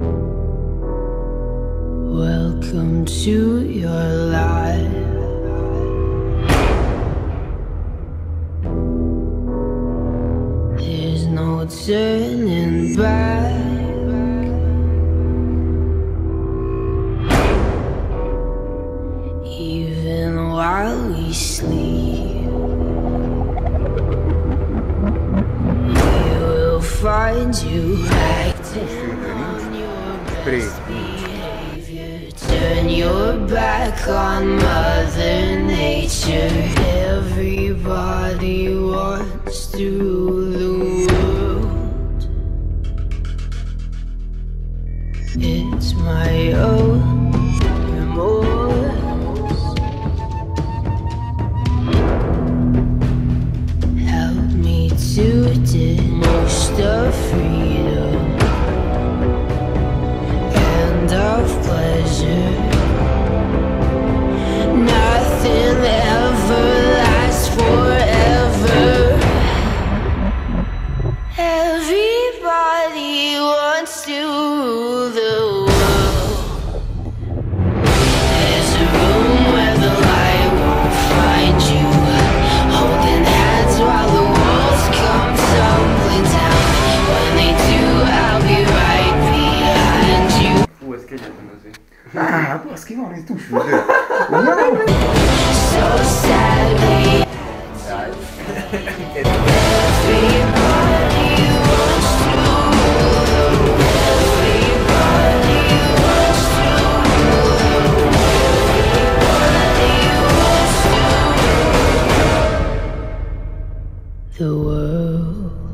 Welcome to your life. There's no turning back. Even while we sleep, we will find you behavior. Turn your back on Mother Nature. Everybody wants to the world. It's my own remorse. Help me to diminish the freedom pleasure. Sé. Ah, pues que no tu şurada. So sadly, everybody wants to to to the world.